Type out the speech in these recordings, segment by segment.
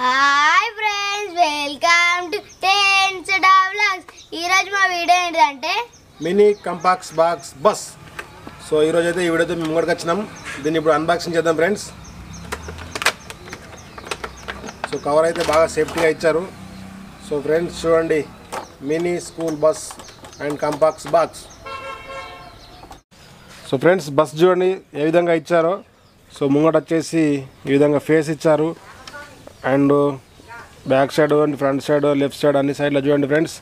Hi friends welcome to టెన్స్ డబ్లాగ్స్ ఈరోజు మా వీడియో ఏంటంటే mini compacts box bus so ఈరోజు అయితే ఈ వీడియోతో మేము కూడా వచ్చినాం. దీన్ని ఇప్పుడు అన్బాక్సింగ్ చేద్దాం ఫ్రెండ్స్ సో కవర్ అయితే బాగా సేఫ్టీగా ఇచ్చారు. సో ఫ్రెండ్స్ చూడండి. Mini school bus and compacts box so friends bus చూడండి ఏ విధంగా ఇచ్చారో. సో ముంగట వచ్చేసి ఈ విధంగా ఫేస్ ఇచ్చారు. And back side and front side left side అన్ని సైడ్లో చూడండి ఫ్రెండ్స్.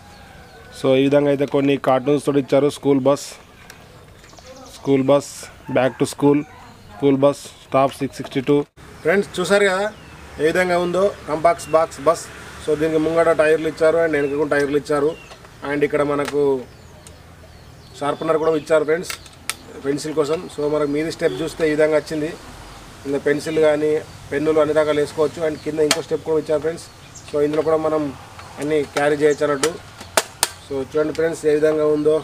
సో ఈ విధంగా అయితే కొన్ని కార్టూన్స్ తోటి ఇచ్చారు. School bus school bus back to school school bus stop six sixty two. Friends చూసారు కదా? ఏ విధంగా ఉందో? కంపాక్స్ బాక్స్ బస్. సో దీనికి ముంగట టైర్లు ఇచ్చారు అండ్ వెనక కూడా టైర్లు ఇచ్చారు. అండ్ ఇక్కడ మనకు షార్పనర్ కూడా ఇచ్చారు ఫ్రెండ్స్ పెన్సిల్ కోసం. సో మనకు మీది స్టెప్ చూస్తే ఈ విధంగా వచ్చింది. కింద పెన్సిల్ కానీ పెన్నులు అన్ని రకాలు వేసుకోవచ్చు. అండ్ కింద ఇంకో స్టెప్ కూడా ఇచ్చారు ఫ్రెండ్స్. సో ఇందులో కూడా మనం అన్ని క్యారీ చేయొచ్చు అన్నట్టు. సో చూడండి ఫ్రెండ్స్ ఏ విధంగా ఉందో.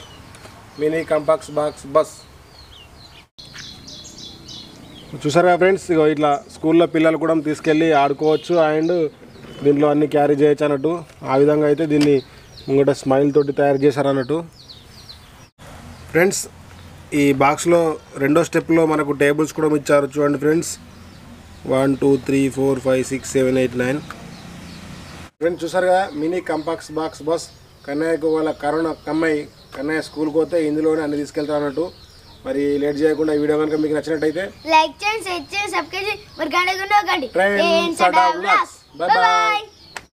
Mini compacts box bus. చూసారా ఫ్రెండ్స్ ఇగో ఇట్లా స్కూల్లో పిల్లలు కూడా తీసుకెళ్ళి ఆడుకోవచ్చు అండ్ దీంట్లో అన్ని క్యారీ చేయొచ్చు అన్నట్టు. ఆ విధంగా అయితే దీన్ని ముంగట స్మైల్ తోటి తయారు చేశారు అన్నట్టు. ఫ్రెండ్స్ ఈ బాక్స్లో రెండో స్టెప్లో మనకు టేబుల్స్ కూడా ఇచ్చారు చూడండి friends. One two three four five six seven eight nine. Friends చూసారు కదా మినీ కంపాక్స్ బాక్స్ బస్. కన్నయ్యకు వాళ్ళ కరోనా కమ్మాయి కన్నయ్య స్కూల్కి పోతే ఇందులోనే అన్ని తీసుకెళ్తా అన్నట్టు. మరి లేట్ చేయకుండా ఈ వీడియో కనుక మీకు నచ్చినట్టయితే లైక్ చేయండి షేర్ చేయండి సబ్స్క్రైబ్ చేయండి. మరి గంట టెన్స్ Sada